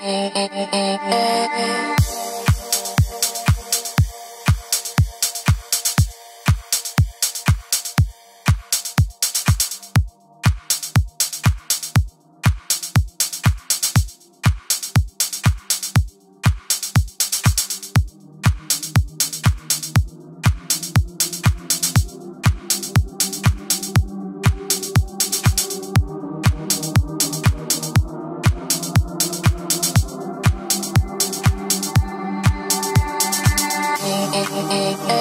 Hey, hey, hey.